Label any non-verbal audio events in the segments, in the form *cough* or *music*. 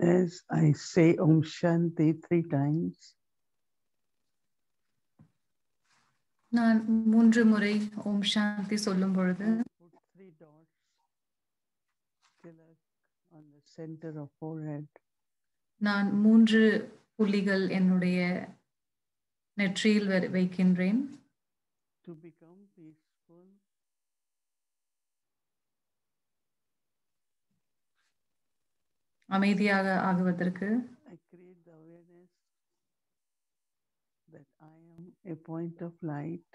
As I say Om Shanti three times, நான் மூன்று முறை ஓம் சாந்தி சொல்லும் பொழுது. நான் மூன்று புள்ளிகள் என்னுடைய நெற்றியில் வைக்கின்றேன் to become peaceful அமைதியாக ஆகுவதற்கு. A point of light.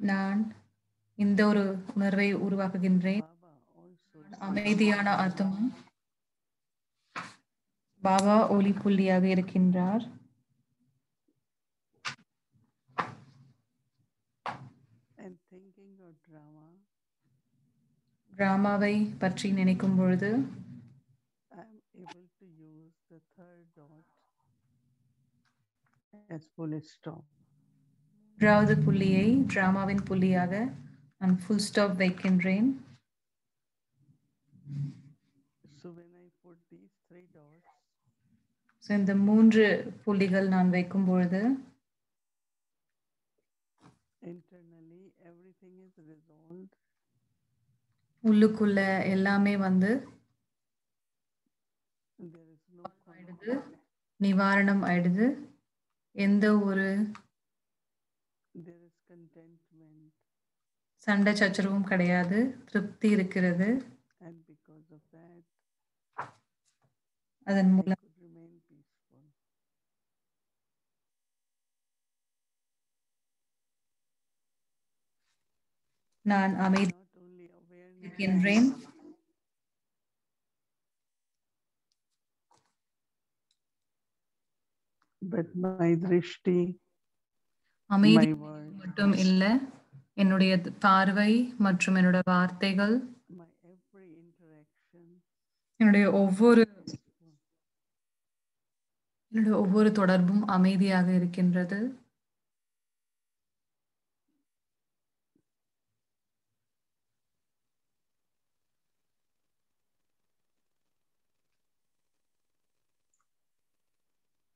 நான் இந்த ஒரு உணர்வை உருவாக்குகின்றேன். அமைதியான ஆத்மா. பாபா ஒளி புள்ளியாக இருக்கின்றார் and thinking of drama டிராமாவை பற்றி நினைக்கும் பொழுது I am able to use the third dot as full stop மூன்றாவது புள்ளியை டிராமாவின் புள்ளியாக நான் ஃபுல் ஸ்டாப் வைக்கின்றேன் ஸோ இந்த மூன்று புள்ளிகள் நான் வைக்கும் பொழுது internally everything is resolved உள்ளுக்குள்ள எல்லாமே வந்து ஆயிடுது. நிவாரணம் ஆயிடுது. எந்த ஒரு சண்டை சச்சரவும் கிடையாது. திருப்தி இருக்கிறது. அதன் மூலம் நான் அமைதி இருக்கின்றேன் but my drishti, அமைதி மட்டும் இல்லை என்னுடைய பார்வை மற்றும் என்னோட வார்த்தைகள் என்னுடைய ஒவ்வொரு. என்னுடைய ஒவ்வொரு தொடர்பும் அமைதியாக இருக்கின்றது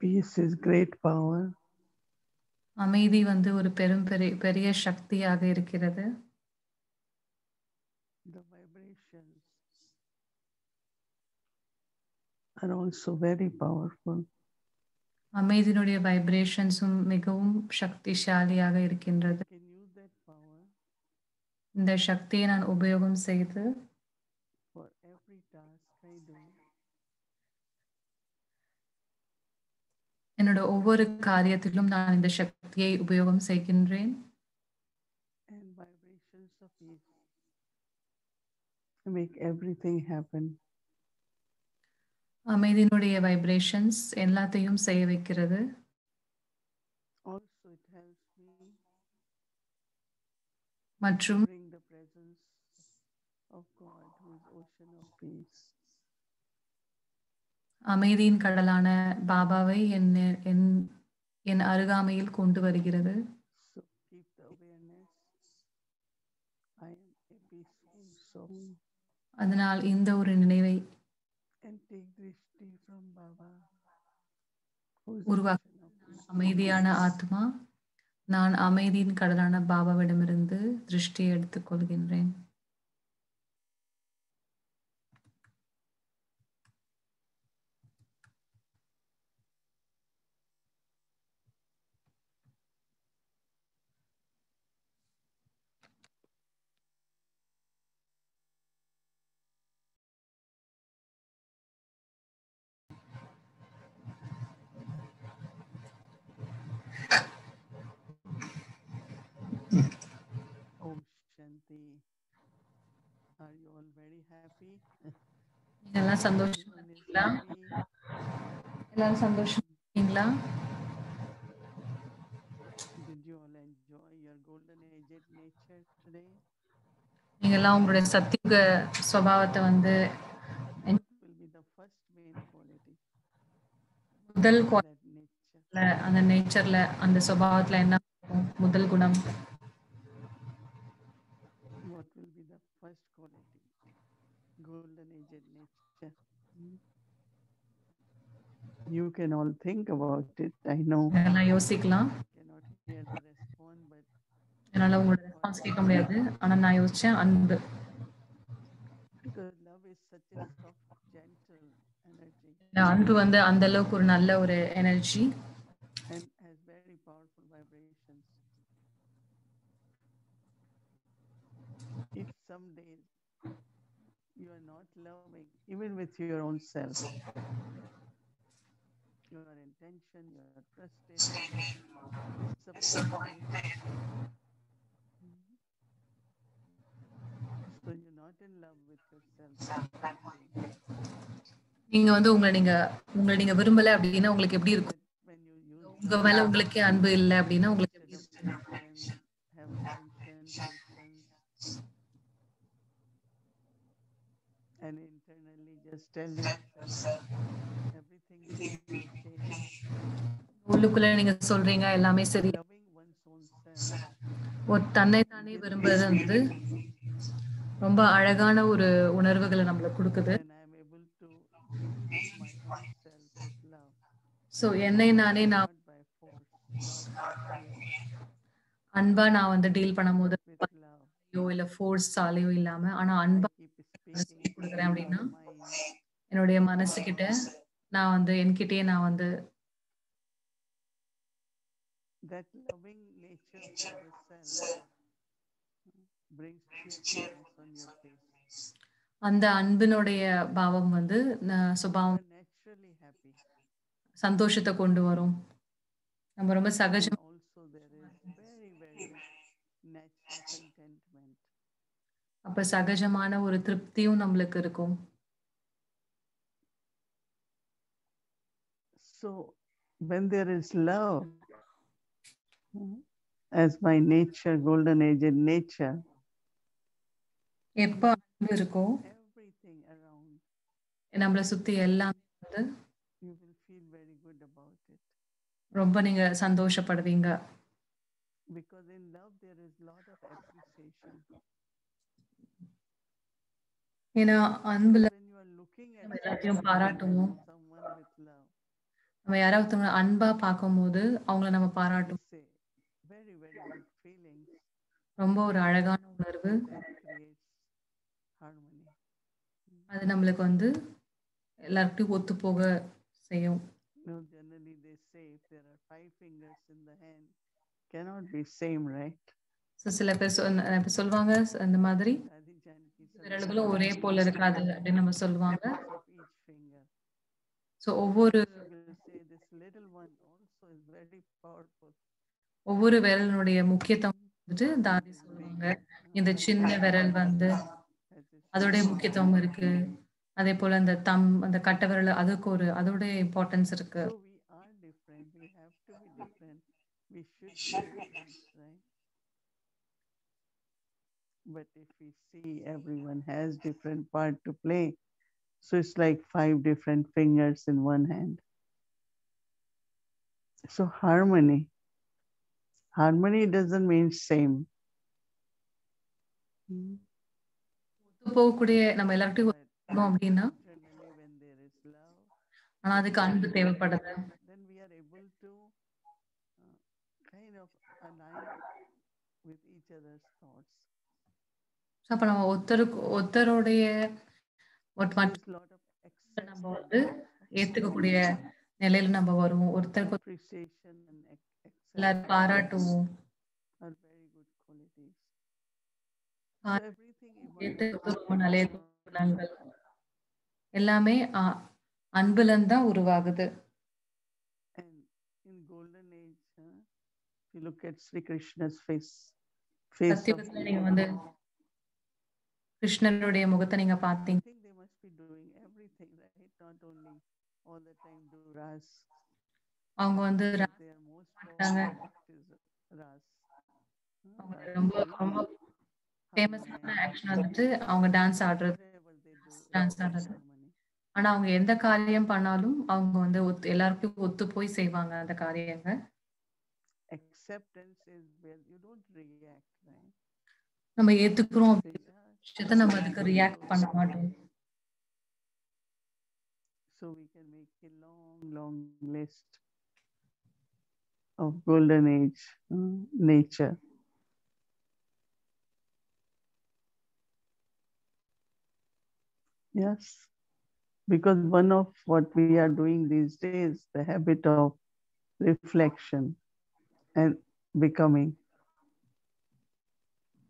Peace is great power. அமைதி வந்து ஒரு பெரும் பெரிய பெரிய சக்தியாக இருக்கிறது The vibrations are also very powerful. அமைதியினுடைய வைப்ரேஷன்ஸும் மிகவும் சக்திசாலியாக இருக்கின்றது இந்த சக்தியை நான் உபயோகம் செய்து for every task I do. என்னோட ஒவ்வொரு காரியத்திலும் நான் இந்த சக்தியை உபயோகம் செய்கின்றேன் make everything happen. அமைதியினுடைய வைப்ரேஷன்ஸ் எல்லாத்தையும் செய்ய வைக்கிறது Also, it helps me மற்றும் bring the presence of God, who is ocean of peace. அமைதியின் கடலான பாபாவை என் என் என் அருகாமையில் கொண்டு வருகிறது. அதனால் இந்த ஒரு நினைவை உருவாக்க அமைதியான ஆத்மா நான் அமைதியின் கடலான பாபாவிடமிருந்து திருஷ்டியை எடுத்துக்கொள்கின்றேன். Om Shanti. Are you all very happy? நீங்க எல்லாம் சந்தோஷமா இருக்கீங்களா. எல்லாரும் சந்தோஷமா இருக்கீங்களா Did you all enjoy your golden aged nature today? நீங்க எல்லாம் உங்களுடைய சத்தியுக சுபாவத்தை வந்து முதல் அந்த நேச்சர்ல அந்த சுபாவத்துல என்ன? முதல் குணம் You can all think about it. I know இதெல்லாம் யோசிக்கலாம் cannot hear the response, but என்னால உங்களோட ரெஸ்பான்ஸ் கேட்க முடியாது ஆனா நான் யோசிச்சேன் அன்பு because love is such a soft, gentle energy இந்த அன்பு வந்து அந்த அளவுக்கு ஒரு நல்ல ஒரு energy and has very powerful vibrations. If some days you are not loving, even with your own self, your intention, your frustration, disappointment. Mhm. So you're not in love with yourself. நீங்க வந்து உங்களை நீங்க உங்களை நீங்க விரும்பல அப்படின்னா உங்களுக்கு எப்படி இருக்கும் உங்க மேல உங்களுக்கே அன்பு இல்லை அப்படின்னா உங்களுக்கு எப்படி இருக்கும் உள்ளுக்குள்ள நீங்க சொல்றீங்க எல்லாமே சரி ஒரு தன்னை தானே விரும்புறது வந்து ரொம்ப அழகான ஒரு உணர்வுகளை நம்மளுக்கு கொடுக்குது ஸோ என்னை நானே நான் அன்பா நான் வந்து டீல் love. ஐயோ இல்ல ஃபோர்ஸாலேயோ இல்லாம ஆனா அன்பா கொடுக்குறேன் அப்படின்னா. என்னுடைய மனசுகிட்ட நான் வந்து என்கிட்டயே நான் வந்து that loving nature for the self brings cheerfulness on your face. அந்த அன்பினுடைய பாவம் வந்து சுபாவம். சந்தோஷத்தை கொண்டு வரும் நம்ம ரொம்ப சகஜம். அப்ப சகஜமான ஒரு திருப்தியும் நம்மளுக்கு இருக்கும் So when there is love, as my nature, golden age in nature, எப்ப அன்பு இருக்கோ everything around, நம்மளை சுத்தி எல்லாமே வந்து you will feel very good about it. ரொம்ப நீங்க சந்தோஷப்படுவீங்க Because in love there is lot of appreciation. ஏன்னா அன்புல எல்லாத்தையும் பாராட்டுவோம் someone with love, நம்ம யாராவது ஒருத்தவங்க அன்பா பார்க்கும்போது அவங்கள நம்ம feeling ரொம்ப ஒரு அழகான உணர்வு. அது நம்மளுக்கு வந்து எல்லார்கிட்டையும் ஒத்து போக செய்யும் know, generally they say if there are five fingers in the hand, cannot be same, right? So சில பேர் சொல் சொல்லுவாங்க இந்த மாதிரி. விரல்களும் ஒரே போல இருக்காது அப்படின்னு நம்ம சொல்லுவாங்க. ஸோ ஒவ்வொரு ஒவ்வொரு விரலினுடைய முக்கியத்துவம் வந்துட்டு தாதி சொல்லுவாங்க இந்த சின்ன விரல் வந்து அதோடைய முக்கியத்துவம் இருக்கு அதே போல அந்த தம் அந்த கட்டை விரல் அதுக்கு ஒரு அதோடைய இம்பார்ட்டன்ஸ் இருக்கு? But if we see everyone has different part to play, so it's like five different fingers in one hand. So harmony. Harmony doesn't mean same. Mm. போகக்கூடிய நம்ம ஒத்துக்கணும் அப்படின்னா ஆனா அதுக்கு அன்பு தேவைப்படுது then we are able to uh, kind of align with each other's thoughts. So அப்ப நம்ம ஒருத்தருக்கு ஒருத்தருடைய நம்ம வந்து ஏத்துக்கக்கூடிய நிலையில நம்ம வருவோம் ஒருத்தருக்கு எல்லாரும் பாராட்டுவோம் எல்லாமே அ- அன்புலன்னு தான் உருவாகுது look at Sri Krishna's face, face நீங்க வந்து கிருஷ்ணருடைய முகத்தை நீங்க think they must be doing everything, right? Not only all the time do ras. அவங்க வந்து ras. Huh, அவங்க ரொம்ப ரொம்ப. ஃபேமஸான ஆக்ஷன் வந்துட்டு அவங்க டான்ஸ் ஆடுறது it's ஆடுறது. ஆனா அவங்க எந்த காரியம் பண்ணாலும் அவங்க வந்து ஒத்து எல்லாருக்கும் ஒத்து போய் செய்வாங்க அந்த காரியங்க Acceptance is where you don't react, right? நம்ம ஏத்துக்கிறோம் Say, "Ah, விஷயத்த நம்ம அதுக்கு ரியாக்ட் பண்ண மாட்டோம் So we can make a long, long list of golden age uh, nature. Yes, because one of what we are doing these days, the habit of reflection and becoming.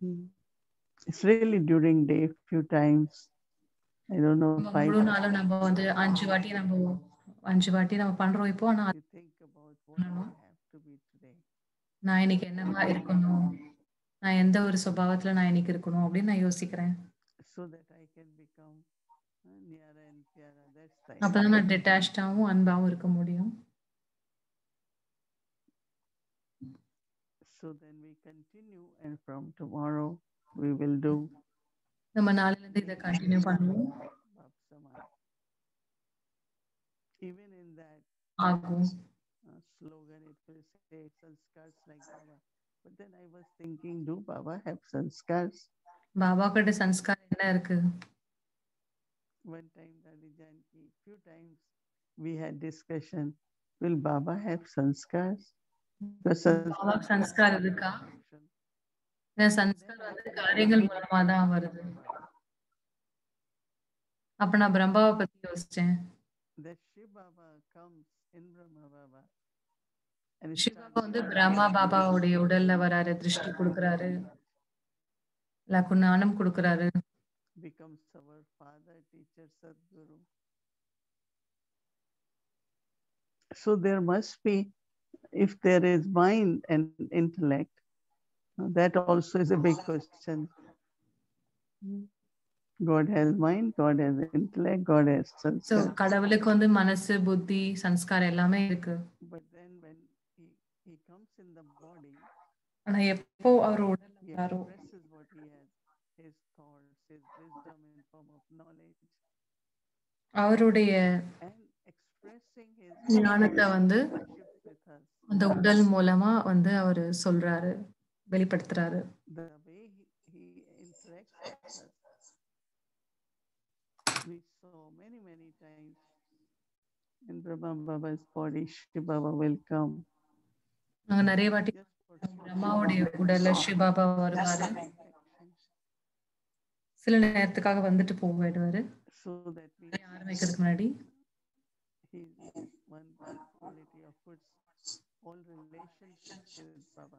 Mm. It's really during day, few times. முழு நாளும் நம்ம வந்து அஞ்சு வாட்டி நம்ம அஞ்சு வாட்டி நம்ம பண்றோம் இப்போ ஆனா I have to be today. நான் இன்னைக்கு என்னவா இருக்கணும்? நான் எந்த ஒரு சுபாவத்துல நான் இன்னைக்கு இருக்கணும் அப்படின்னு நான் யோசிக்கிறேன். So that I can become nearer and clearer. That's the அப்பதான் நான் டிட்டாச்சாவும் அன்பாவும் இருக்க முடியும். So then we continue, and from tomorrow we will do நம்ம நாளைல இருந்து இதை கண்டினியூ பண்ணுவோம் Bhaksaman. Even in that ஆகும் uh, slogan, it will say sanskars like Baba. But then I was thinking, do Baba have sanskars? Baba கிட்ட சன்ஸ்கார் என்ன இருக்கு One time, Dadi Janki, few times we had discussion. Will Baba have sanskars? The Baba sanskar இருக்கா இந்த சன்ஸ்கார் வந்து காரியங்கள் மூலமா தான் வருது அப்ப நான் பிரம்மாவை பத்தி யோசிச்சேன் சிவபாபா வந்து பிரம்மா பாபாவுடைய உடல்ல வராரு திருஷ்டி கொடுக்கறாரு எல்லாருக்கும் ஞானம் கொடுக்கறாரு becomes our father, teacher, Sadguru. So there must be, if there is mind and intellect, uh, that also is a big question. God has mind, God has intellect, God has so sanskar. கடவுளுக்கு வந்து மனசு புத்தி சன்ஸ்கார் எல்லாமே இருக்கு But then when he, he comes in the body, ஆனா எப்போ அவர் உடல்ல வராரோ his thoughts, his wisdom in form of knowledge, அவருடைய and expressing his ஞானத்தை வந்து. அந்த உடல் மூலமா வந்து அவரு சொல்றாரு வெளிப்படுத்துறாரு. நாங்க நிறைய வாட்டி பிரம்மாவுடைய உடல்ல சிவபாபா வருவாரு சில நேரத்துக்காக வந்துட்டு போயிடுவாரு so that we ஆரம்பிக்கிறதுக்கு முன்னாடி one quality of puts all relationships with Baba.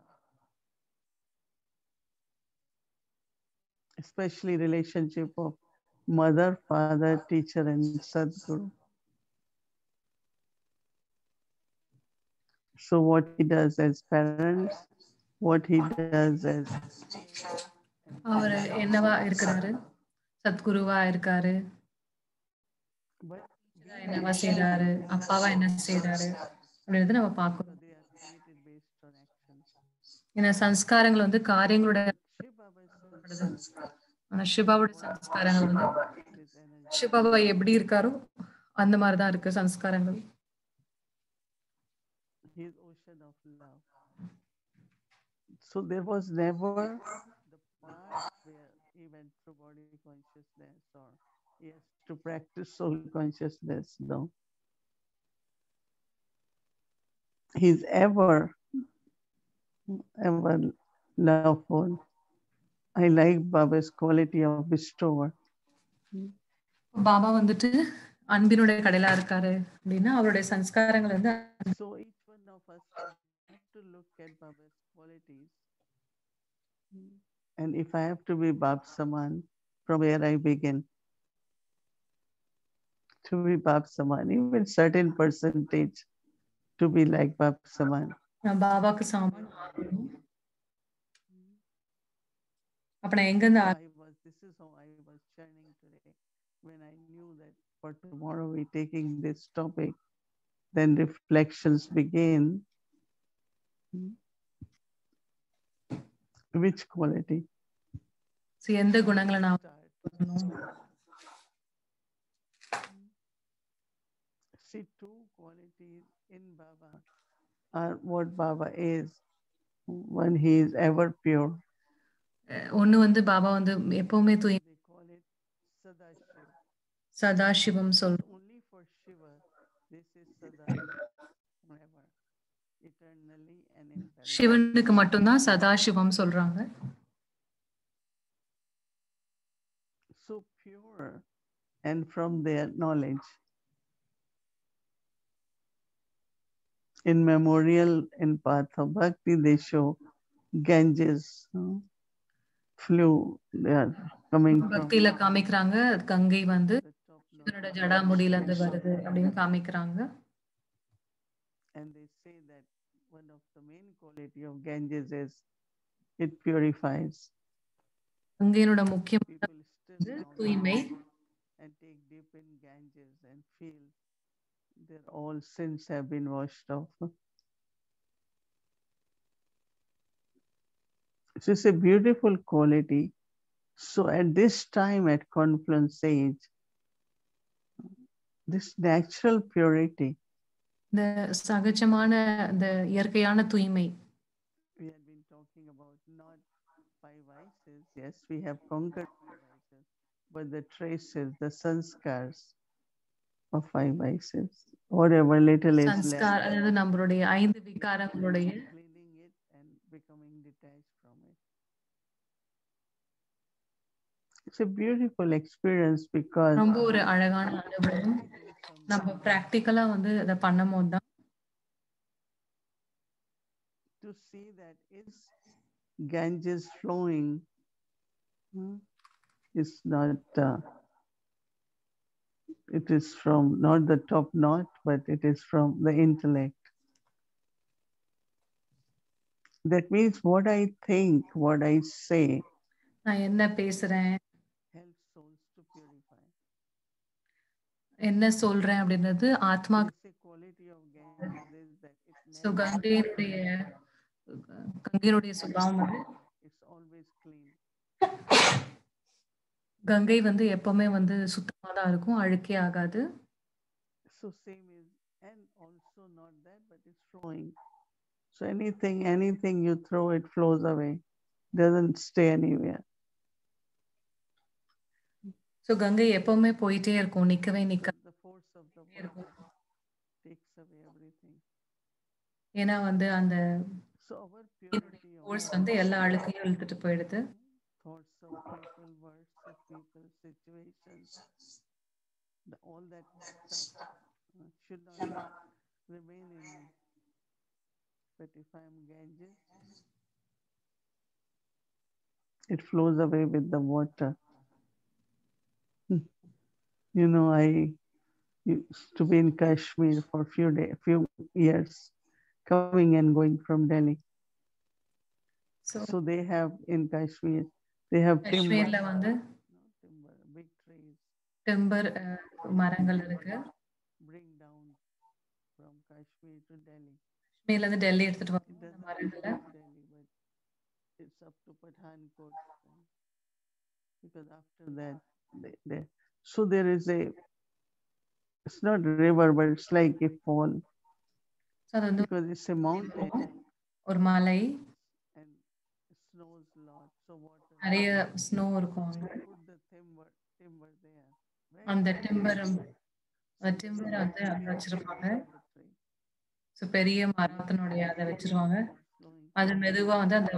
Especially relationship of mother, father, teacher, and Sadguru. So what he does as parents, what he does as அவர் என்னவா இருக்கிறாரு சத்குருவா இருக்காரு but என்னவா செய்றாரு அப்பாவா என்ன செய்றாரு அப்படின்றது நம்ம so பார்க்கணும் they are created based on actions. ஏன்னா சன்ஸ்காரங்கள் வந்து காரியங்களோட Shiv Baba's sanskar ஆனா சிவாவோட சன்ஸ்காரங்கள் வந்து is energy. சிவாபா எப்படி இருக்காரோ அந்த மாதிரிதான் இருக்கு சன்ஸ்காரங்கள் He is ocean of love. So there was never the part where he went through body consciousness or he has to practice soul consciousness. No. He's ever, ever loveful. I like Baba's quality of bestower. Baba வந்துட்டு அன்பினுடைய கடலா இருக்காரு அப்படின்னா அவருடைய சன்ஸ்காரங்கள் வந்து So each one of us have to look at Baba's qualities. And if I have to be Bab Saman, from where I begin, to be Bab Saman, even certain percentage to be like Bab Saman. நான் பாபாக்கு சாமான் ஆகணும். அப்ப நான் எங்க இருந்து I was, this is how I was churning today when I knew that for tomorrow we're taking this topic. Then reflections begin. Which quality? ஆ- எந்த குணங்களை நான் Start. வரணும்? See, two qualities in Baba are what Baba is. One, he is ever pure. ஒண்ணு வந்து பாபா வந்து எப்பவுமே தூய். சதாசிவம் சொல். சிவனுக்கு மட்டும்தான் சதாசிவம் சொல்றாங்க So pure and from their knowledge. In memorial in path of bhakti, they show Ganges uh, flew. They are coming from பக்தியில காமிக்கிறாங்க கங்கை வந்து the top சிவனோட notch ஜடாமுடியில இருந்து வருது அப்படின்னு காமிக்கிறாங்க And they say that one of the main quality of Ganges is it purifies. கங்கையினோட முக்கியம் People still வந்து now தூய்மை and take dip in Ganges and feel their all sins have been washed off. So it's a beautiful quality. So at this time, at confluence age, this natural purity, இந்த சகஜமான இந்த இயற்கையான தூய்மை we had been talking about not five vices. Yes, we have conquered five vices, but the traces, the sanskars of five vices, whatever little is sanskar left, அதாவது நம்மளுடைய ஐந்து விகாரங்களுடைய It's a beautiful experience because ரொம்ப ஒரு அழகான அனுபவம் நம்ம பிராக்டிக்கலா வந்து அதை பண்ணும் போது தான் to see that is Ganges flowing hmm, is not, uh, it is from not the top knot, but it is from the intellect. That means what I think, what I say, நான் என்ன பேசுறேன் என்ன சொல்றேன் அப்படின்றது ஆத்மா never, கங்கையினுடைய கங்கையினுடைய சுபாவம். கங்கை வந்து எப்பவுமே வந்து சுத்தமா தான் இருக்கும் அழுக்கே ஆகாது So same is, and also not that, but it's flowing. So anything, anything you throw, it flows away. Doesn't stay anywhere. So Ganga எப்பவுமே போயிட்டே இருக்கும் of the இருக்கும். ஏன்னா வந்து அந்த ஃபோர்ஸ் வந்து எல்லா அழுக்கையும் இழுத்துட்டு போயிடுது uh, it flows away with the water. Hmm. You know, I used to be in Kashmir for a few days, few years, coming and going from Delhi. So So they have in Kashmir, they have timber, காஷ்மீர்ல வந்து no, timber, big trees, timber மரங்கள் இருக்கு bring down from Kashmir to Delhi. காஷ்மீர்ல இருந்து டெல்லி எடுத்துட்டு It வரோம் அந்த doesn't மரங்களை reach Delhi, but it's up to Pathankot. uh, Because after that, they, they, so there is a, it's not river, but it's like a fall because it's a mountain ஒரு மலை. நிறைய snow இருக்கும். அந்த. அந்த timber வந்து அங்க வச்சிருப்பாங்க. So பெரிய மரத்தினுடைய அதை வச்சிருவாங்க. அது மெதுவா வந்து அந்த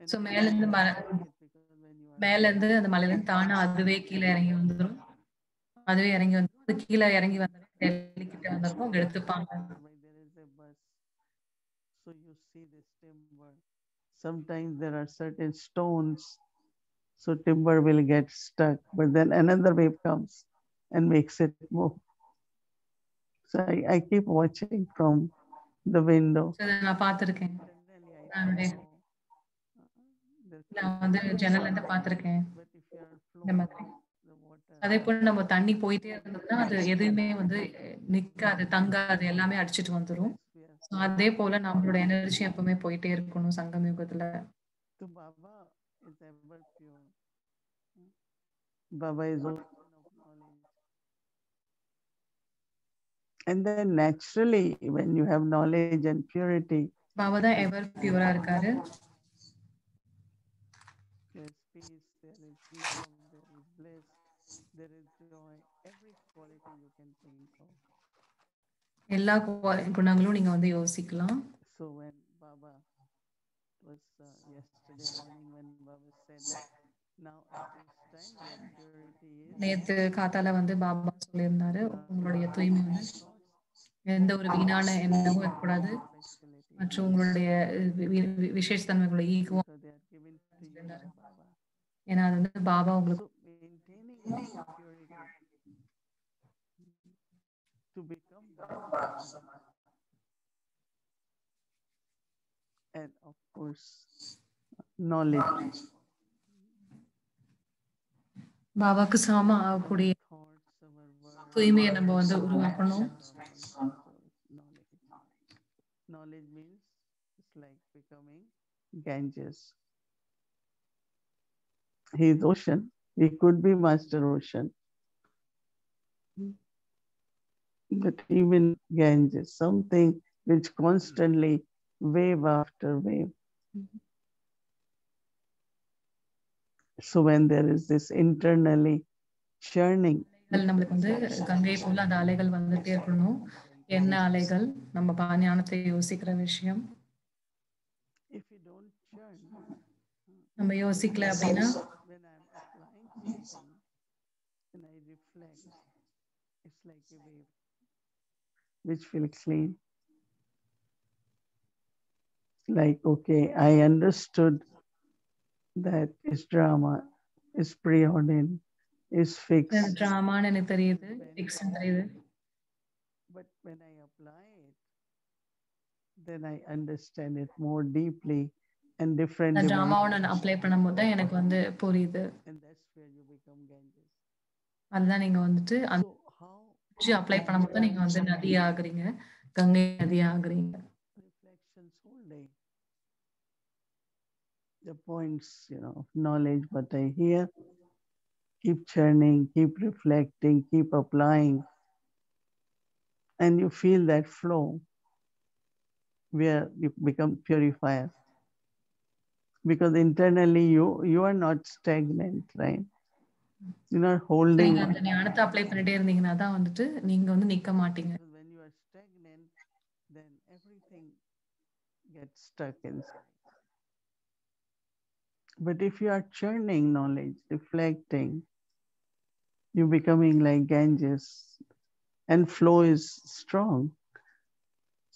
ஸோ they மேல இருந்து மர மேல இருந்து அந்த மலையில இருந்து தானா அதுவே கீழே இறங்கி வந்துடும் அதுவே இறங்கி வந்து அது கீழே இறங்கி வந்து டெல்லி கிட்ட வந்தப்போ அவங்க எடுத்துப்பாங்க nearby, there is a bus. So you see this timber. Sometimes there are certain stones. So timber will get stuck, but then another wave comes and makes it move. So I, I keep watching from the window. So இதை நான் பார்த்துருக்கேன் Internally, I நான் வந்து ஜன்னல்ல இருந்து are இந்த மாதிரி. அதே போல நம்ம தண்ணி போயிட்டே இருந்தோம்னா அது எதுவுமே வந்து நிக்காது தங்காது எல்லாமே அடிச்சிட்டு வந்துரும். அதே போல நம்மளோட எனர்ஜி எப்பவுமே போயிட்டே இருக்கணும் சங்கம் யுகத்துல. Baba is ever pure. Baba of knowledge. And then naturally, when you have knowledge and purity, Baba தான் எவர் பியூரா இருக்காரு there is peace, there is bliss. there is joy, every quality you can think of. எல்லா குணங்களும் நீங்க வந்து யோசிக்கலாம் So when Baba was uh, yesterday morning when Baba said, now at this time your purity is நேத்து காத்தால வந்து பாபா சொல்லியிருந்தாரு uh, உங்களுடைய தூய்மை எந்த ஒரு வீணான எண்ணமும் இருக்கக்கூடாது மற்றும் உங்களுடைய விசேஷத்தன்மைகளை ஈக்குவோம் ஏன்னா அது வந்து பாபா உங்களுக்கு So maintaining our purity to become Baba. and of course knowledge பாபாக்கு சமமா ஆகக்கூடிய thoughts our words தூய்மையை நம்ம வந்து உருவாக்கணும் So knowledge knowledge means it's like becoming Ganges he is ocean he could be master ocean but even Ganges something which constantly wave after wave so when there is this internally churning அலைகள் நம்மளுக்கு வந்து கங்கை போல அந்த அலைகள் வந்துட்டே இருக்கணும் என்ன அலைகள் நம்ம பா- ஞானத்தை யோசிக்கிற விஷயம் if you don't churn நம்ம யோசிக்கல அப்படின்னா and I reflect, it's like a wave which feels clean. Like, okay, I understood that is drama, is preordained, is fixed. டிராமான்னு எனக்கு தெரியுது ஃபிக்ஸ்னு தெரியுது But when I apply it, then I understand it more deeply and different. அந்த டிராமாவை நான் apply பண்ணும்போது தான் எனக்கு வந்து புரியுது And that's where you become Ganges. அதுதான் நீங்க வந்துட்டு அந்த So how அப்ளை பண்ணும்போது தான் நீங்க வந்து நதி ஆகுறீங்க கங்கை நதி ஆகுறீங்க reflections whole day. The points, you know, of knowledge, what I hear, keep churning, keep reflecting, keep applying. And you feel that flow where you become purifier. Because internally you you are not stagnant, right? You're not holding நீங்க ஞானத்தை apply பண்ணிட்டே இருந்தீங்கன்னா தான் வந்துட்டு நீங்க வந்து நிக்க மாட்டீங்க when you are stagnant, then everything gets stuck inside. But if you are churning knowledge, reflecting, you're becoming like Ganges, and flow is strong.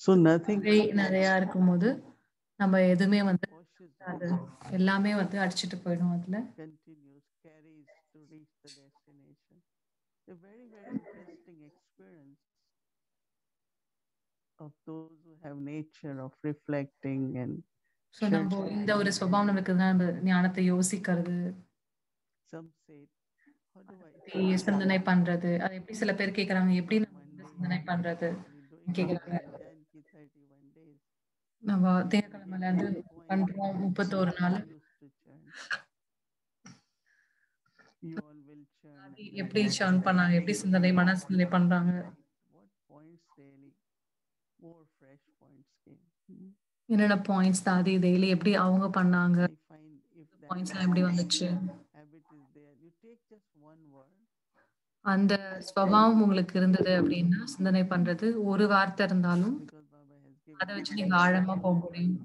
So nothing நிறைய இருக்கும்போது நம்ம எதுவுமே வந்து எல்லாமே வந்து அடிச்சிட்டு போயிடும் அதுல reach the destination. A very, very interesting experience of those who have nature of reflecting and so நம்ம இந்த ஒரு சுபாவம் நமக்கு நம்ம ஞானத்தை யோசிக்கிறது. Some say, how do I எப்படி சிந்தனை பண்றது? அது எப்படி சில பேர் கேக்குறாங்க? எப்படி நம்ம சிந்தனை பண்றது? கேக்குறாங்க. Janki 31 days. நம்ம திங்கக்கிழமைல இருந்து பண்றோம் முப்பத்தோரு நாள். எப்படி ஷான் பண்ணாங்க எப்படி சிந்தனை மன சிந்தனை பண்றாங்க என்னென்ன பாயிண்ட்ஸ் தான் அது டெய்லி எப்படி அவங்க பண்ணாங்க பாயிண்ட்ஸ்லாம் எப்படி வந்துச்சு அந்த ஸ்வபாவம் உங்களுக்கு இருந்தது அப்படின்னா சிந்தனை பண்றது ஒரு வார்த்தை இருந்தாலும் அதை வச்சு நீங்க ஆழமா போக முடியும்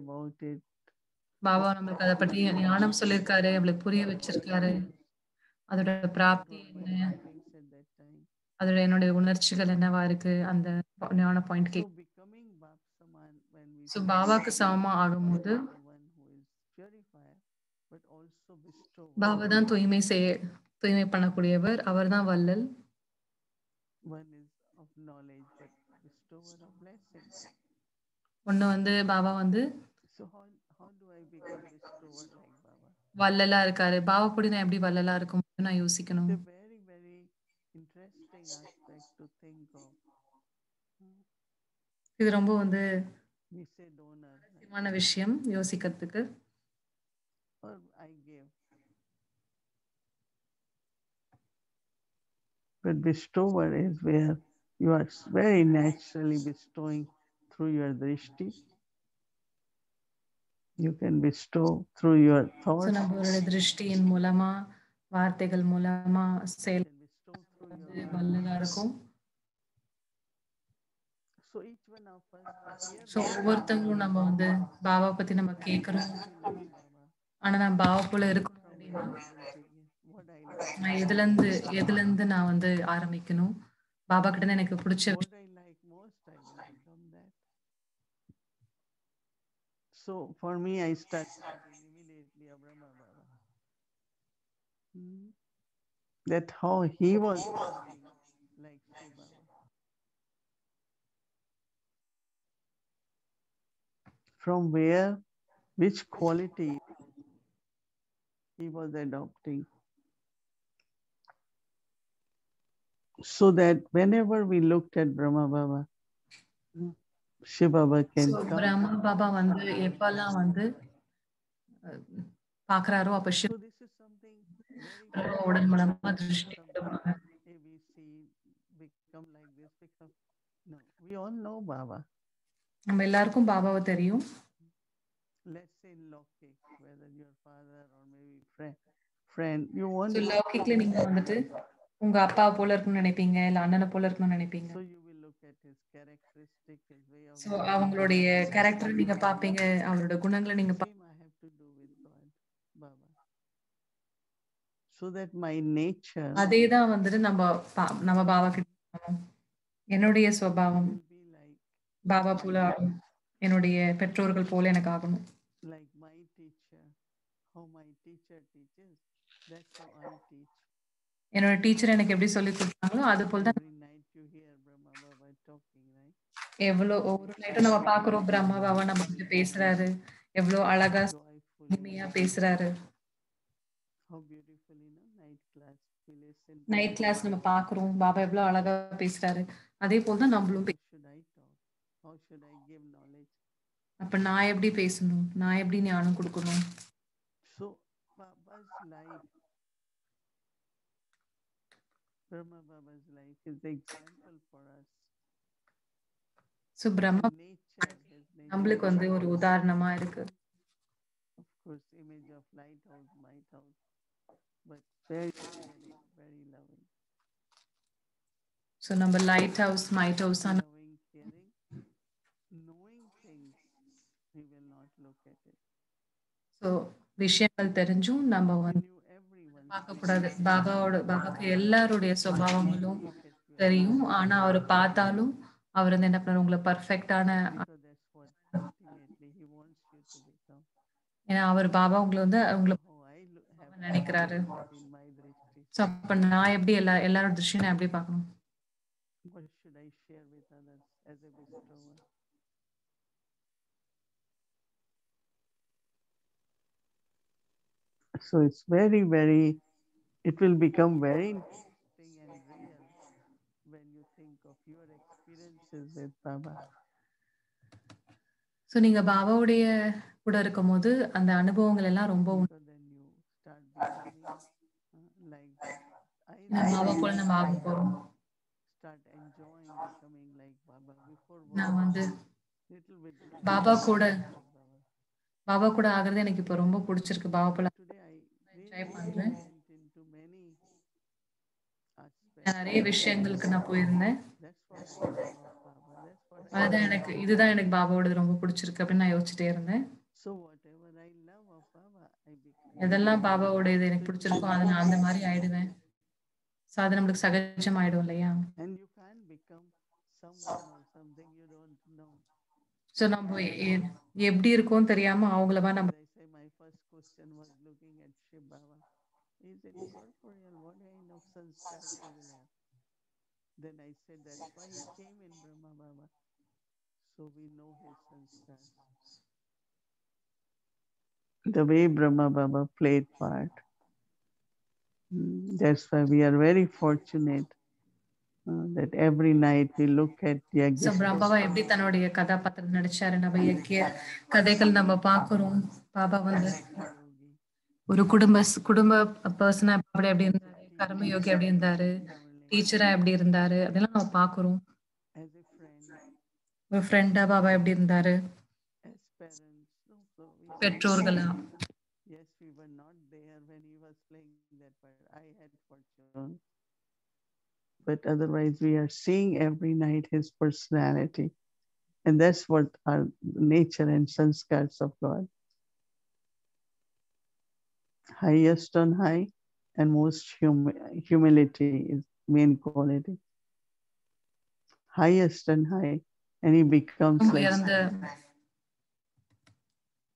about it பாபா நம்மளுக்கு அதை பற்றி ஞானம் சொல்லியிருக்காரு அவளுக்கு புரிய வச்சிருக்காரு. அதோட பிராப்தி என்ன? அதோட என்னுடைய உணர்ச்சிகள் என்னவா இருக்கு? அந்த ஞான பாயிண்ட் கேக் ஸோ பாபாக்கு சமமா ஆகும்போது பாபா தான் தூய்மை செய்ய தூய்மை பண்ணக்கூடியவர். அவர் தான் வள்ளல். ஒன்னு வந்து பாபா வந்து வள்ளலா இருக்காரு பாபா கூட நான் எப்படி வள்ளலா இருக்க முடியும் நான் யோசிக்கணும் very, very interesting aspect to think of. இது ரொம்ப வந்து? முக்கியமான விஷயம் யோசிக்கிறதுக்கு. But bestower is where you are very naturally bestowing through your drishti. You can bestow through your thoughts. நம்மளுடைய திருஷ்டியின் மூலமா வார்த்தைகள் மூலமா செயல் வல்லதா இருக்கும். ஸோ ஒவ்வொருத்தவங்களும் நம்ம வந்து பாபா பத்தி நம்ம கேட்குறோம் ஆனா நான் பாபா போல இருக்கணும் அப்படின்னா நான் எதுல இருந்து எதுல இருந்து நான் வந்து ஆரம்பிக்கணும்? பாபா கிட்ட எனக்கு பிடிச்ச So for me, I start immediately a Brahma Baba. Hmm. That how he was like From where, which quality he was adopting. So that whenever we looked at Brahma Baba, hmm, Baba வந்து எப்பெல்லாம் வந்து அஹ், பார்க்கறாரோ அப்ப சிவ. உடல் மூலமா திருஷ்டி. நம்ம எல்லாருக்கும் பாபாவை தெரியும் Let's say in Lokik, whether your father or maybe friend, friend, you want so லௌகிக்ல நீங்க வந்துட்டு உங்க அப்பா போல இருக்கணும்னு நினைப்பீங்க இல்ல அண்ணனை போல இருக்கணும்னு நினைப்பீங்க so you will ஸோ. அவங்களுடைய கேரக்டர் நீங்க பாப்பீங்க அவரோட குணங்களை நீங்க அதே தான் வந்துட்டு நம்ம நம்ம பாபா கிட்ட. என்னுடைய சுபாவம் பாபா போல ஆகணும் என்னுடைய பெற்றோர்கள் போல எனக்கு ஆகணும் my teacher, how my teacher teaches, that's how I teach. என்னோட டீச்சர் எனக்கு எப்படி சொல்லி கொடுத்தாங்களோ அது போல தான் Every night you hear Brahma Baba talking, right? எவ்வளோ ஒவ்வொரு நைட்டும் நம்ம பாக்குறோம் பிரம்மா பாபா நம்ம கிட்ட பேசுறாரு எவ்வளோ அழகா இனிமையா பேசுறாரு நைட் கிளாஸ் நம்ம பாக்குறோம் பாபா எவ்வளவு அழகா பேசுறாரு அதே போல தான் நம்மளும்? அப்ப நான் எப்படி பேசணும் நான் எப்படி ஞானம் கொடுக்கணும் Brahma Baba's life is the example for us. So Brahma. நம்மளுக்கு வந்து ஒரு உதாரணமா இருக்கு. ஸோ நம்ம light house might house. So விஷயங்கள் தெரிஞ்சும் நம்ம வந்து. பார்க்கக்கூடாது பாபாவோட பாபாக்கு எல்லாருடைய சுபாவங்களும் தெரியும் ஆனா அவர் பார்த்தாலும் அவர் வந்து என்ன பண்ணாரு உங்களை பர்ஃபெக்டான. ஏன்னா அவர் பாபா உங்களை வந்து உங்களை நினைக்கிறாரு. ஸோ அப்ப நான் எப்படி எல்லா எல்லாரோட திருஷ்டியும் நான் எப்படி பார்க்கணும் What should I share with others as a bestower? So it's very, very, it will become very interesting and real when you think of your experiences with Baba. So நீங்க பாபாவுடைய கூட இருக்கும்போது அந்த அனுபவங்கள் எல்லாம் ரொம்ப uh, பாபா போல நம்ம ஆக. Before நான் வந்து பாபா கூட. பாபா கூட ஆகிறது எனக்கு இப்போ ரொம்ப பிடிச்சிருக்கு பாபா போல aspects. நான் நிறைய விஷயங்களுக்கு நான் போயிருந்தேன் That's what I love of Baba. அதுதான் எனக்கு இதுதான் எனக்கு பாபாவோடது ரொம்ப பிடிச்சிருக்கு அப்படின்னு நான் யோசிச்சுட்டே இருந்தேன். எதெல்லாம் பாபாவோட இது எனக்கு பிடிச்சிருக்கோ அதை நான் அந்த மாதிரி ஆயிடுவேன் ஸோ அது நம்மளுக்கு சகஜம் ஆயிடும் இல்லையா. ஸோ நம்ம எப்படி இருக்கோம் தெரியாம அவங்களவா நம்ம? Then I said that's why he came in Brahma Baba. So we know his sanskars. The way Brahma Baba played part. Hmm, that's why we are very fortunate uh, that every night we look at so Yagya பிரம்மாவா எப்படி தன்னுடைய கதாபாத்திரம் நடிச்சாரு நம்ம இயக்கிய கதைகள் நம்ம பார்க்கிறோம் பாபா வந்து Yogi. ஒரு குடும்ப குடும்ப பர்சனா அப்படி எப்படி இருந்தாரு கர்ம யோகி எப்படி இருந்தாரு டீச்சரா எப்படி இருந்தாரு அதெல்லாம் நம்ம பாக்குறோம் a friend, ஒரு ஃப்ரெண்டா பாபா எப்படி இருந்தாரு as parents. No, so we பெற்றோர்களா Yes, we were not there when he was playing that part. I had fortune. But otherwise, we are seeing every night his personality. And that's what our nature and sanskars of God. Highest on high and most humi- humility is main quality. Highest and high, and he becomes like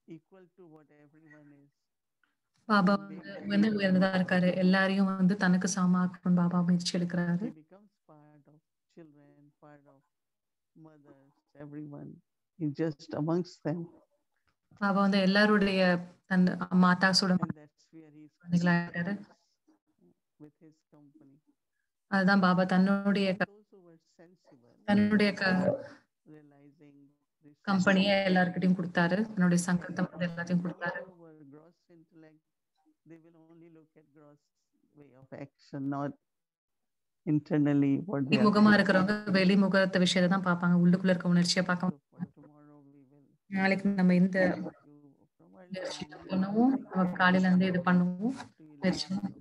equal to what everyone is. Baba வந்து வந்து உயர்ந்ததா இருக்காரு எல்லாரையும் வந்து தனக்கு சமமாக்கணும் பாபா முயற்சி எடுக்கிறாரு He becomes part of children, part of mothers, everyone. He's just amongst them. Baba வந்து எல்லாருடைய தன் he's குழந்தைகளாயிட்டாரு with his company. அதுதான் பாபா தன்னுடைய தன்னுடைய கம்பெனியை எல்லார்கிட்டயும் கொடுத்தாரு. தன்னுடைய சங்கல்பம் வந்து எல்லாத்தையும் கொடுத்தாரு. they will only look at gross way of action, not internally what they doing. இருக்கிறவங்க வெளிமுகத்த விஷயத்தை தான் பார்ப்பாங்க. உள்ளுக்குள்ள இருக்க உணர்ச்சியை பார்க்க நாளைக்கு நம்ம இந்த பண்ணுவோம். நம்ம காலையில இருந்து இது பண்ணுவோம். To eleven முயற்சி o'clock.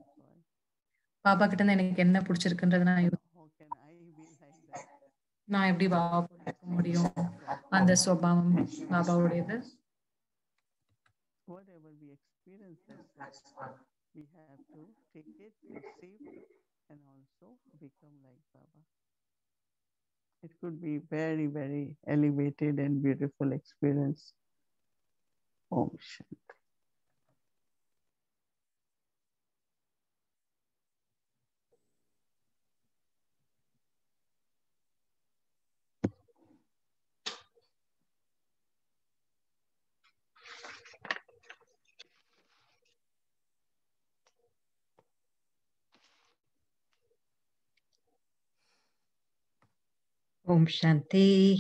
பாபா கிட்ட இருந்து எனக்கு என்ன பிடிச்சிருக்குன்றது நான் நான் எப்படி பாபா போல இருக்க முடியும் அந்த சுவாவம் பாபாவுடையது Whatever we experience, that's what we have to take it, receive, and also become like Baba. It could be very, very elevated and beautiful experience. Om Shanti. Om Shanti.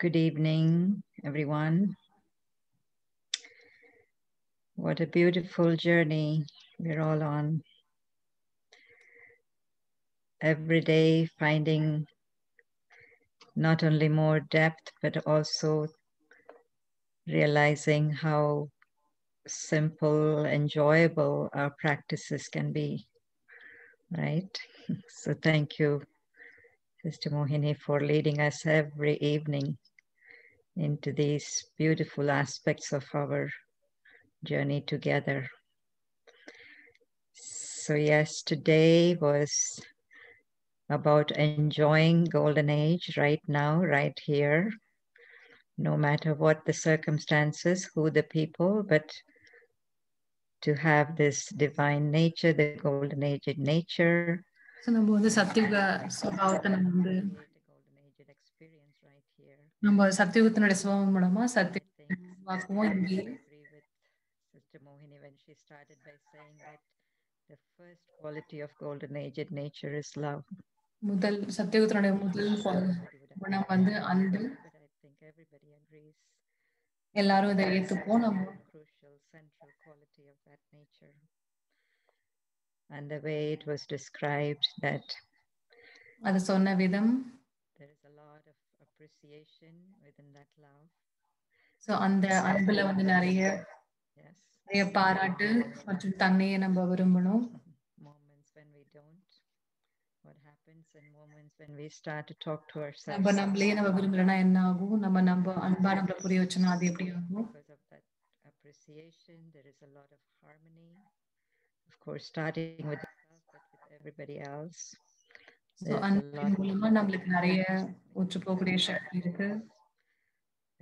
Good evening, everyone. What a beautiful journey we're all on. Every day finding not only more depth, but also realizing how simple, enjoyable our practices can be. Right? *laughs* So, thank you, Sister Mohini, for leading us every evening into these beautiful aspects of our journey together. So, yes, today was about enjoying Golden Age right now, right here, no matter what the circumstances, who the people, but to have this divine nature, the Golden Age in nature, So நம்ம வந்து சத்தியுக சுபாவத்தை நம்ம வந்து the Golden Age experience right here. நம்ம சத்தியுகத்தினுடைய சுபாவம் மூலமா சத்திய Things வாக்குவோம் I இங்கே agree with Sister Mohini when she started by saying that the first quality of Golden Age in nature is love. முதல் சத்தியுகத்தினுடைய முதல் கொ- Everybody would குணம் agree வந்து with அன்பு that, but I think everybody agrees. எல்லாரும் இதை ஏத்துப்போம் நம்ம And the way it was described that அது சொன்ன விதம் there is a lot of appreciation within that love. So அந்த அன்புல வந்து நிறைய Yes. நிறைய பாராட்டு மற்றும் தன்னையே நம்ம விரும்பணும் moments when we don't what happens in moments when we start to talk to ourselves நம்ம நம்மளையே நம்ம விரும்பலன்னா என்ன ஆகும் நம்ம நம்ம அன்பா நம்மள புரிய வச்சோம்னா அது எப்படி ஆகும் because of that appreciation there is a lot of harmony of course starting with yourself but with everybody else so There's a அன்பின் lot of மூலமா நம்மளுக்கு நிறைய ஒற்று போகக்கூடிய சக்தி இருக்கு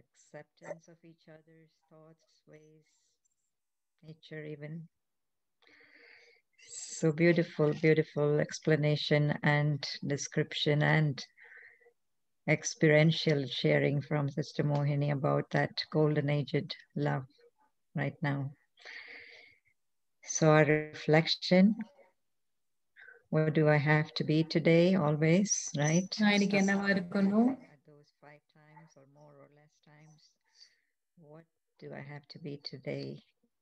acceptance of each other's thoughts ways nature even so beautiful beautiful explanation and description and experiential sharing from sister mohini about that golden aged love right now so our reflection what do i have to be today always right நான் இன்னைக்கு என்னவா இருக்கணும் at those five times or more or less times what do i have to be today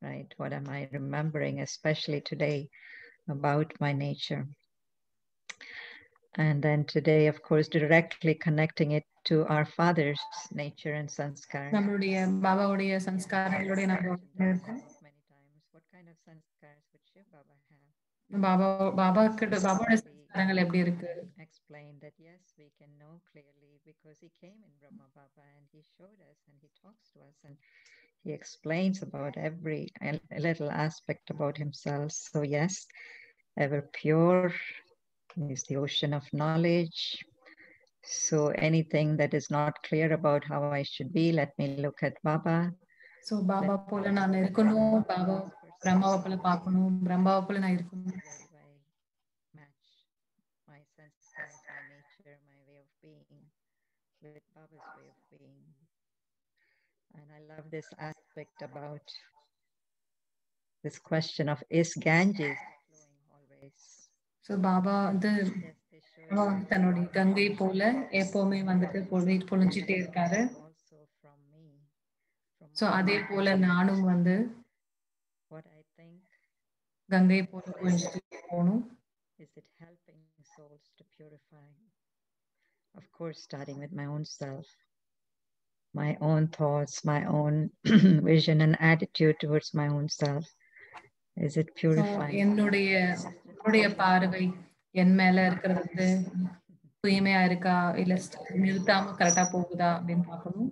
right what am i remembering especially today about my nature and then today of course directly connecting it to our father's nature and sanskar. நம்மளுடைய பாபாவுடைய சன்ஸ்காரங்களுடைய நம்ம இருக்கோம் பாபா பாபா கிட்ட பாபாவோட சன்ஸ்காரங்கள் எப்படி இருக்கு Explained that yes, we can know clearly because he came in Brahma Baba and he showed us and he talks to us and he explains about every a- a little aspect about himself. So yes, ever pure is the ocean of knowledge. So anything that is not clear about how I should be, let me look at Baba. So Baba போல நான் இருக்கணும் பாபா பிரம்மாவை பார்க்கணும் பிரம்மாவை போல நான் இருக்கணும் with Baba's way of being. And I love this aspect about this question of is Ganges flowing always? show Baba வந்து தன்னுடைய கங்கை போல எப்பவுமே வந்துட்டு பொழி பொழிஞ்சிட்டே இருக்காரு my அதே போல நானும் வந்து கங்கை போல பொழிஞ்சிட்டு போகணும் Is it helping souls to purify? Of course, starting with my own self, my own thoughts, my own *clears throat* vision and attitude towards my own self. Is it So, purifying? என்னுடைய என்னுடைய பார்வை என் மேல இருக்கிறது வந்து தூய்மையா இருக்கா இல்ல st- நிறுத்தாம கரெக்டா போகுதா அப்படின்னு பார்க்கணும்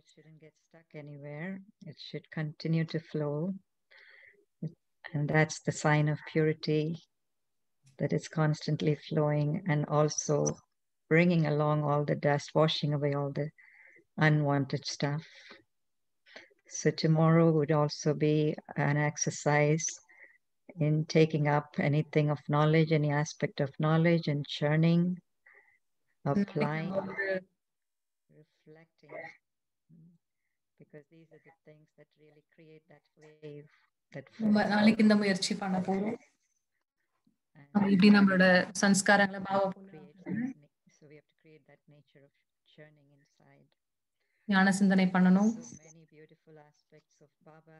it shouldn't get stuck anywhere. It should continue to flow. And that's the sign of purity that it's constantly flowing and also bringing along all the dust, washing away all the unwanted stuff. So, tomorrow would also be an exercise in taking up anything of knowledge, any aspect of knowledge, and churning, mm-hmm. applying, reflecting. Mm, Because these are the things that really create that wave, that நம்ம. நாளைக்கு இந்த முயற்சி பண்ண போறோம் நம்ம இப்படி நம்மளோட சன்ஸ்காரங்களை பாவ so we have to create that nature of churning inside ஞான சிந்தனை பண்ணணும் so many beautiful aspects of baba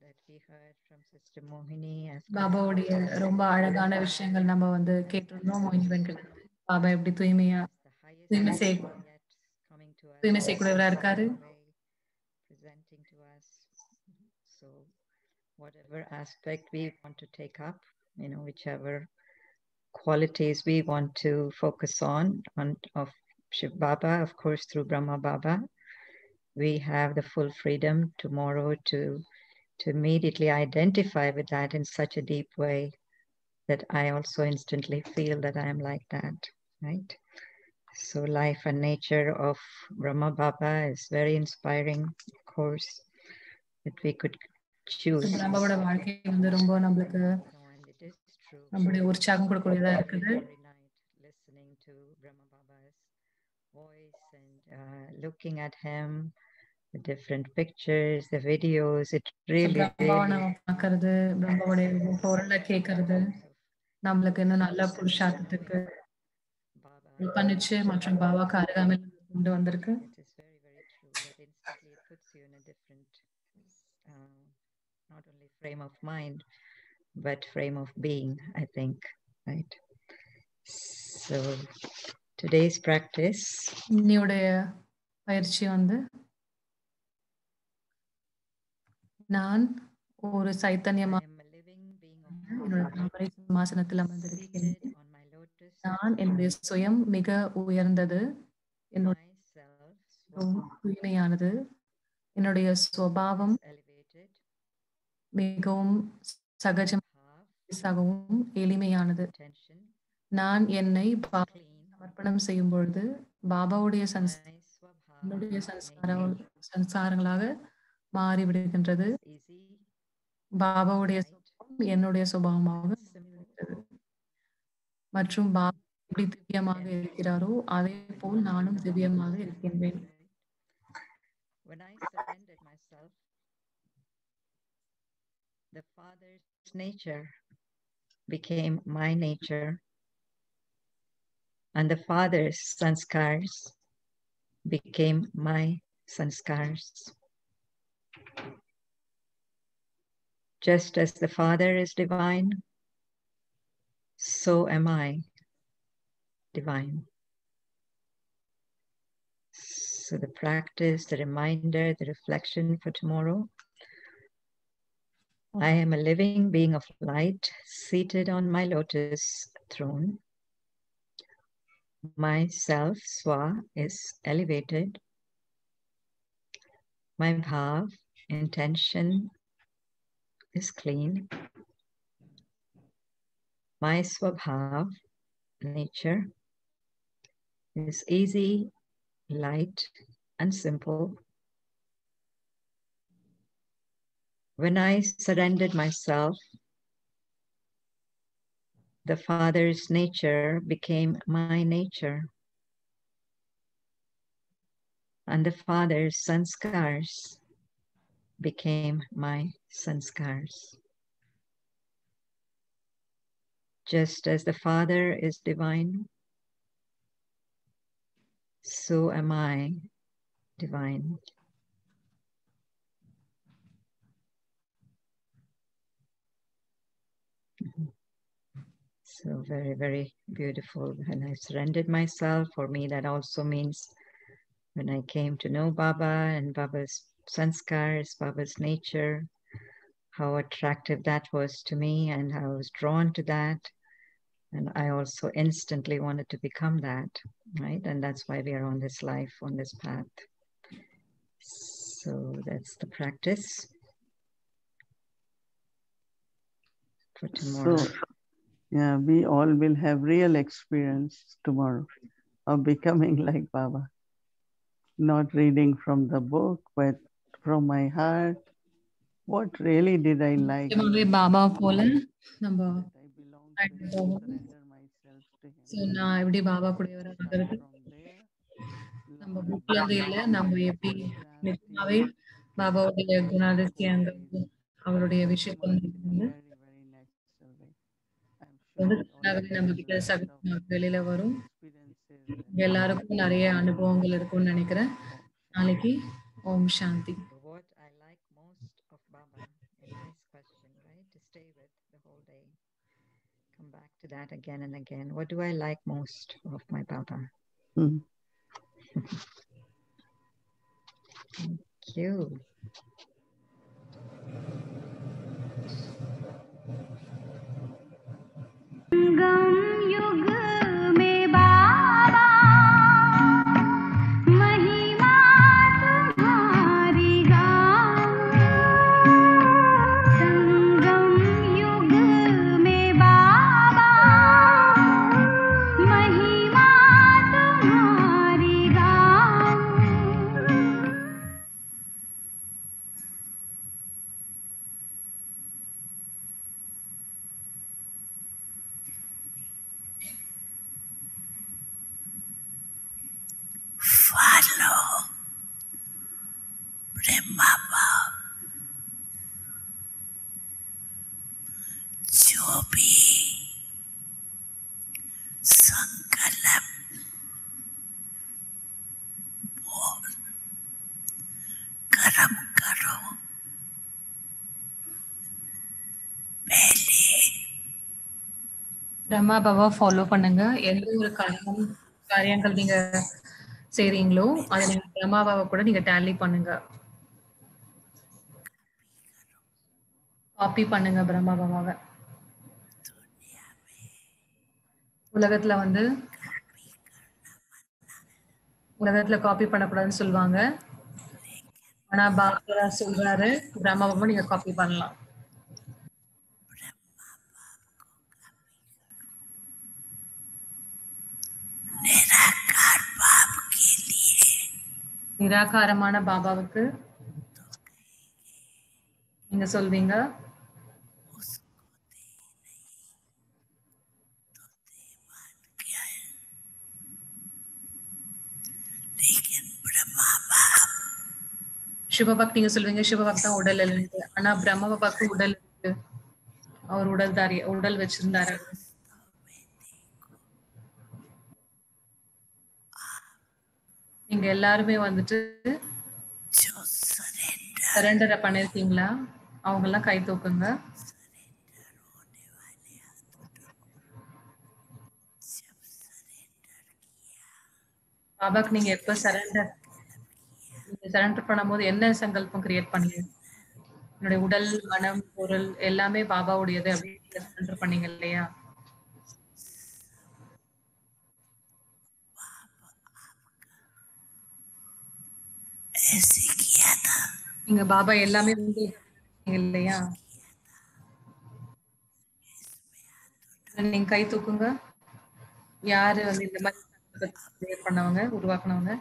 that we heard from sister mohini as பாபாவுடைய ரொம்ப அழகான விஷயங்கள் நம்ம வந்து கேட்டிருந்தோம் மோகினி வெங்கட் பாபா எப்படி தூய்மையா தூய்மை level செய்- yet coming to us தூய்மை செய்யக்கூடியவரா இருக்காரு. Whatever aspect we want to take up you know whichever qualities we want to focus on on of Shiv Baba, of course, through Brahma Baba, we have the full freedom tomorrow to to immediately identify with that in such a deep way that I also instantly feel that I am like that, right? So life and nature of Brahma Baba is very inspiring, of course, that we could பிரம்மாவோட வாழ்க்கை வந்து ரொம்ப நம்மளுக்கு. நம்மளுடைய உற்சாகம் கொடுக்கக்கூடியதா இருக்குது uh, looking at him, the different pictures, the videos, it really, பார்க்கறது பிரம்மாவுடைய பொருளை கேட்கறது நம்மளுக்கு இன்னும் நல்ல புருஷார்த்தத்துக்கு. பண்ணிச்சு மற்றும் பாபாக்கு அருகாமையில் கொண்டு வந்திருக்கு It is very, very true that instantly it puts you in a different, uh, not only frame of mind, but frame of being, I think, right? So today's practice இன்னையுடைய பயிற்சி வந்து நான் ஒரு I சைத்தன்யமா am a living being of என்னோட சிம்மாசனத்தில் அமர்ந்திருக்கிறேன். நான் என்னுடைய சுயம் மிக உயர்ந்தது என்னுடைய தூய்மையானது என்னுடைய சுவாவம் மிகவும் சகஜமாகவும் எளிமையானது. நான் என்னை. சமர்ப்பணம் செய்யும் பொழுது பாபாவுடைய என்னுடைய சன்சாரங்களாக மாறிவிடுகின்றது. பாபாவுடைய என்னுடைய சுபாவமாக. மற்றும் பாபா எப்படி திவ்யமாக இருக்கிறாரோ அதே போல் நானும் திவ்யமாக இருக்கின்றேன். The Father's nature became my nature, and the Father's sanskars became my sanskars. Just as the Father is divine, so am I divine. So the practice, the reminder, the reflection for tomorrow. I am a living being of light seated on my lotus throne. My self, Swa, is elevated. My bhav, intention, is clean. My swabhav, nature, is easy, light, and simple. When I surrendered myself, the Father's nature became my nature. And the Father's sanskars became my sanskars. Just as the Father is divine, so am I divine. So, very, very beautiful. When I surrendered myself, for me, that also means when I came to know Baba and Baba's sanskars, Baba's nature, how attractive that was to me, and how I was drawn to that. And I also instantly wanted to become that, right? And that's why we are on this life, on this path. So that's the practice for tomorrow. So, yeah, we all will have real experience tomorrow of becoming *laughs* like Baba. Not reading from the book, but from my heart. What really did I like? மாதிரி பாபா போல நம்ம I belong to him, surrender myself to him. So நான் எப்படி பாபா கூட வர ஆகிறது From there, நம்ம புக்ல இருந்து இல்ல நம்ம எப்படி நிஜமாவே பாபாவுடைய குணாதிசயங்கள் அவருடைய விஷயங்கள் வந்து நம்ம கிட்ட சகஜமாக வெளியில வரும் experiences உங்க எல்லாருக்கும் நிறைய அனுபவங்கள் இருக்கும்னு நினைக்கிறேன் நாளைக்கு ஓம் சாந்தி What I like most of Baba, a nice question, right? To stay with the whole day. Come back to that again and again. What do I like most of my Baba? Hmm. Thank you. Ganga. பிரம்மாபாவை follow பண்ணுங்க. எந்த ஒரு காரியம் காரியங்கள் நீங்க செய்றீங்களோ அதை நீங்க பிரம்மா கூட நீங்க டேலி பண்ணுங்க. காப்பி பண்ணுங்க பிரம்மா உலகத்துல வந்து உலகத்துல காப்பி பண்ணக்கூடாதுன்னு சொல்லுவாங்க. ஆனா பாபா சொல்றாரு பிரம்மா நீங்க காப்பி பண்ணலாம். நிராகாரமான பாபாவுக்கு நீங்க சொல்வீங்க? சிவபக்தி நீங்க சொல்வீங்க சிவபக்தா உடல் இருந்து ஆனா பிரம்ம பக்கு உடல் இருக்கு அவர் உடல் தாரி உடல் வச்சிருந்தாரு. நீங்க எல்லாருமே வந்துட்டு சரண்டர் பண்ணிருக்கீங்களா? அவங்க எல்லாம் கை தூக்குங்க. பாபாக்கு நீங்க எப்ப சரண்டர் நீங்க சரண்டர் பண்ணும்போது என்ன சங்கல்பம் கிரியேட் பண்ணீங்க? என்னுடைய உடல் மனம் பொருள் எல்லாமே பாபாவுடையது அப்படின்னு சரண்டர் பண்ணீங்க இல்லையா? ऐसे किया था நீங்க பாபா எல்லாமே வந்து இல்லையா நீங்க கை தூக்குங்க யாரு வந்து இந்த மாதிரி create பண்ணவங்க உருவாக்குனவங்க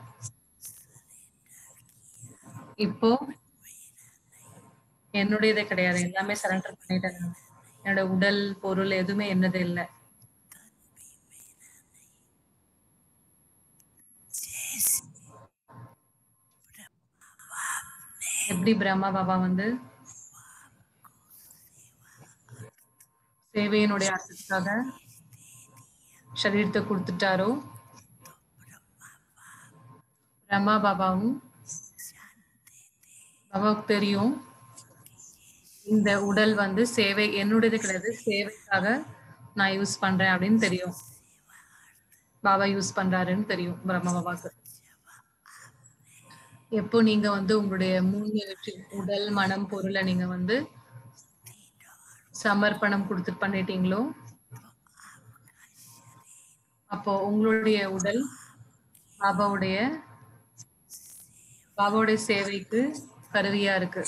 இப்போ என்னுடையதே கிடையாது எல்லாமே சரண்டர் பண்ணிட்டேன் என்னோட உடல் பொருள் எதுவுமே என்னது இல்லை எப்படி பிரம்மா பாபா வந்து சேவையினுடைய அர்த்தத்துக்காக சரீரத்தை கொடுத்துட்டாரோ பிரம்மா பாபாவும் பாபாவுக்கு தெரியும் இந்த உடல் வந்து சேவை என்னுடையது கிடையாது சேவைக்காக நான் யூஸ் பண்றேன் அப்படின்னு தெரியும். பாபா யூஸ் பண்றாருன்னு தெரியும் பிரம்மா பாபாக்கு எப்போ நீங்க வந்து உங்களுடைய மூணு உடல் மனம் பொருளை நீங்க வந்து சமர்ப்பணம் கொடுத்து பண்ணிட்டீங்களோ? அப்போ உங்களுடைய உடல் பாபாவுடைய பாபாவுடைய சேவைக்கு கருவியா இருக்கு.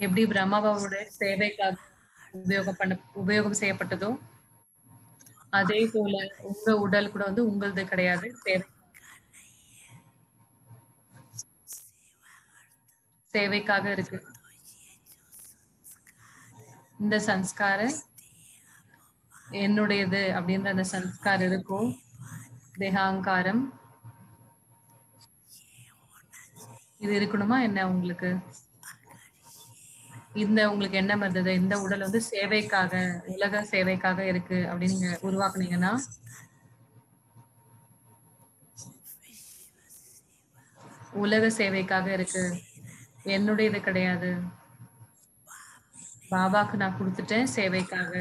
எப்படி பிரம்மா பாபாவுடைய சேவைக்காக உபயோகம் பண்ண உபயோகம் செய்யப்பட்டதோ அதே போல உங்க உடல் கூட வந்து உங்களது கிடையாது. சேவைக்காக இருக்கு. இந்த சன்ஸ்கார என்னுடையது அப்படின்ற அந்த சன்ஸ்கார் இருக்கும். தேகாங்காரம். இது இருக்கணுமா? என்ன உங்களுக்கு? இந்த உங்களுக்கு என்ன வந்தது இந்த உடல் வந்து சேவைக்காக உலக சேவைக்காக இருக்கு அப்படின்னு நீங்க உருவாக்குனீங்கன்னா? உலக சேவைக்காக இருக்கு. என்னுடைய இது கிடையாது. பாபாக்கு நான் கொடுத்துட்டேன் சேவைக்காக.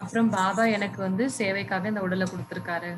அப்புறம் பாபா எனக்கு வந்து சேவைக்காக இந்த உடலை கொடுத்துருக்காரு.